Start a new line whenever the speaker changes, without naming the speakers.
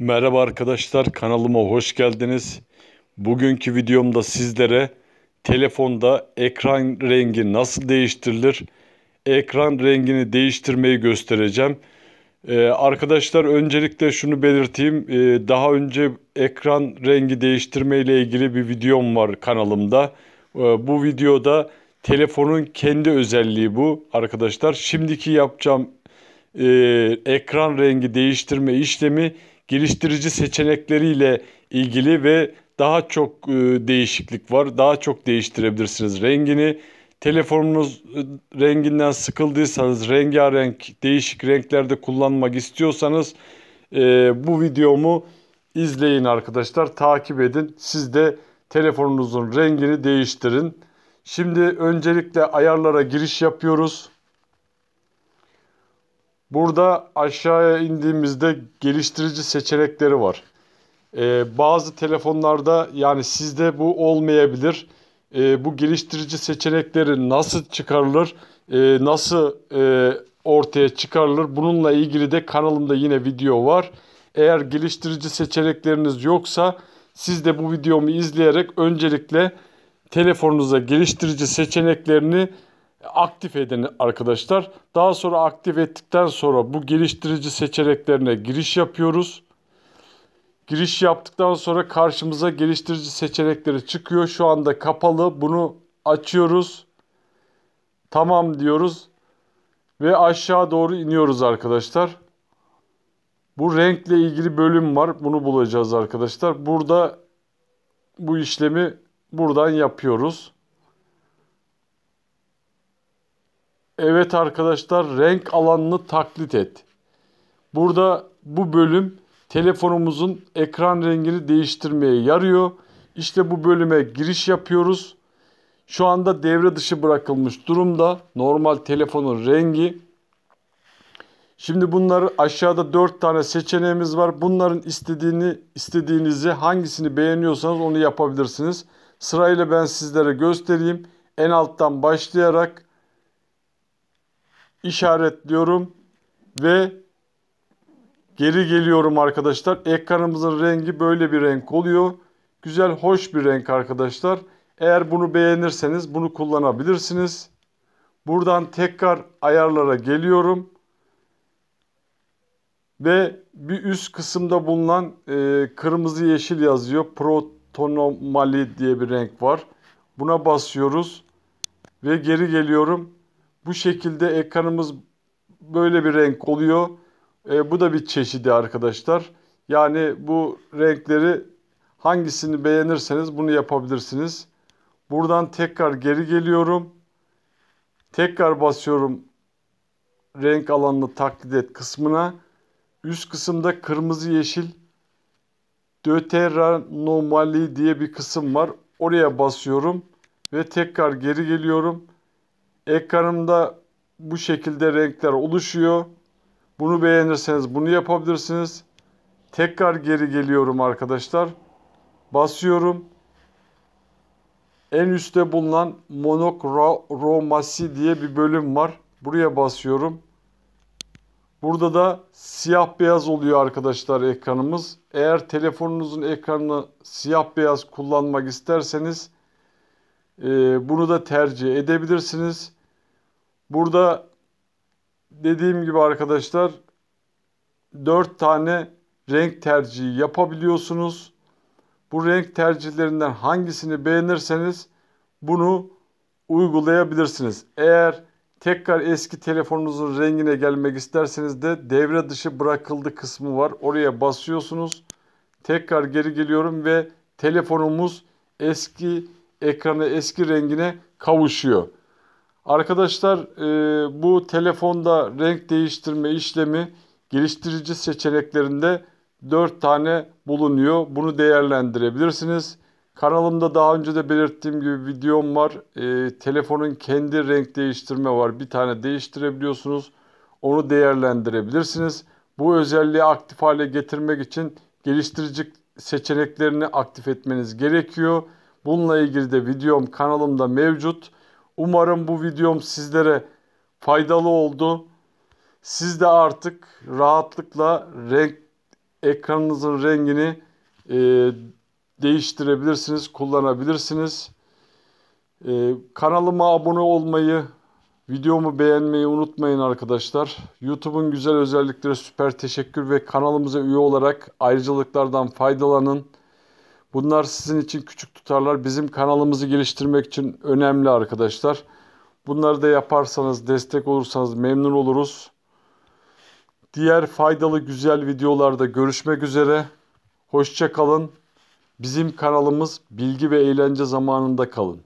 Merhaba arkadaşlar kanalıma hoş geldiniz. Bugünkü videomda sizlere telefonda ekran rengi nasıl değiştirilir? Ekran rengini değiştirmeyi göstereceğim. Ee, arkadaşlar öncelikle şunu belirteyim. Ee, daha önce ekran rengi değiştirme ile ilgili bir videom var kanalımda. Ee, bu videoda telefonun kendi özelliği bu arkadaşlar. Şimdiki yapacağım e, ekran rengi değiştirme işlemi geliştirici seçenekleriyle ilgili ve daha çok e, değişiklik var. Daha çok değiştirebilirsiniz rengini. Telefonunuz e, renginden sıkıldıysanız rengarenk değişik renklerde kullanmak istiyorsanız e, bu videomu izleyin arkadaşlar. Takip edin. Siz de telefonunuzun rengini değiştirin. Şimdi öncelikle ayarlara giriş yapıyoruz. Burada aşağıya indiğimizde geliştirici seçenekleri var. Ee, bazı telefonlarda yani sizde bu olmayabilir. Ee, bu geliştirici seçenekleri nasıl çıkarılır, e, nasıl e, ortaya çıkarılır bununla ilgili de kanalımda yine video var. Eğer geliştirici seçenekleriniz yoksa siz de bu videomu izleyerek öncelikle telefonunuza geliştirici seçeneklerini aktif edin arkadaşlar. Daha sonra aktif ettikten sonra bu geliştirici seçeneklerine giriş yapıyoruz. Giriş yaptıktan sonra karşımıza geliştirici seçenekleri çıkıyor. Şu anda kapalı. Bunu açıyoruz. Tamam diyoruz. Ve aşağı doğru iniyoruz arkadaşlar. Bu renkle ilgili bölüm var. Bunu bulacağız arkadaşlar. Burada bu işlemi buradan yapıyoruz. Evet arkadaşlar renk alanını taklit et. Burada bu bölüm telefonumuzun ekran rengini değiştirmeye yarıyor. İşte bu bölüme giriş yapıyoruz. Şu anda devre dışı bırakılmış durumda. Normal telefonun rengi. Şimdi bunları aşağıda 4 tane seçeneğimiz var. Bunların istediğini istediğinizi hangisini beğeniyorsanız onu yapabilirsiniz. Sırayla ben sizlere göstereyim. En alttan başlayarak işaretliyorum ve geri geliyorum arkadaşlar. Ekranımızın rengi böyle bir renk oluyor. Güzel, hoş bir renk arkadaşlar. Eğer bunu beğenirseniz bunu kullanabilirsiniz. Buradan tekrar ayarlara geliyorum. Ve bir üst kısımda bulunan e, kırmızı yeşil yazıyor. Protonomali diye bir renk var. Buna basıyoruz. Ve geri geliyorum. Bu şekilde ekranımız böyle bir renk oluyor. E, bu da bir çeşidi arkadaşlar. Yani bu renkleri hangisini beğenirseniz bunu yapabilirsiniz. Buradan tekrar geri geliyorum. Tekrar basıyorum renk alanını taklit et kısmına. Üst kısımda kırmızı yeşil Deuteranomali diye bir kısım var. Oraya basıyorum ve tekrar geri geliyorum. Ekranımda bu şekilde renkler oluşuyor. Bunu beğenirseniz bunu yapabilirsiniz. Tekrar geri geliyorum arkadaşlar. Basıyorum. En üstte bulunan monokromasi diye bir bölüm var. Buraya basıyorum. Burada da siyah beyaz oluyor arkadaşlar ekranımız. Eğer telefonunuzun ekranını siyah beyaz kullanmak isterseniz e, bunu da tercih edebilirsiniz. Burada dediğim gibi arkadaşlar 4 tane renk tercihi yapabiliyorsunuz. Bu renk tercihlerinden hangisini beğenirseniz bunu uygulayabilirsiniz. Eğer tekrar eski telefonunuzun rengine gelmek isterseniz de devre dışı bırakıldı kısmı var. Oraya basıyorsunuz. Tekrar geri geliyorum ve telefonumuz eski ekranı eski rengine kavuşuyor. Arkadaşlar e, bu telefonda renk değiştirme işlemi geliştirici seçeneklerinde 4 tane bulunuyor. Bunu değerlendirebilirsiniz. Kanalımda daha önce de belirttiğim gibi videom var. E, telefonun kendi renk değiştirme var. Bir tane değiştirebiliyorsunuz. Onu değerlendirebilirsiniz. Bu özelliği aktif hale getirmek için geliştirici seçeneklerini aktif etmeniz gerekiyor. Bununla ilgili de videom kanalımda mevcut. Umarım bu videom sizlere faydalı oldu. Siz de artık rahatlıkla renk ekranınızın rengini e, değiştirebilirsiniz, kullanabilirsiniz. E, kanalıma abone olmayı, videomu beğenmeyi unutmayın arkadaşlar. YouTube'un güzel özellikleri süper teşekkür ve kanalımıza üye olarak ayrıcalıklardan faydalanın. Bunlar sizin için küçük tutarlar. Bizim kanalımızı geliştirmek için önemli arkadaşlar. Bunları da yaparsanız, destek olursanız memnun oluruz. Diğer faydalı güzel videolarda görüşmek üzere. Hoşça kalın. Bizim kanalımız bilgi ve eğlence zamanında kalın.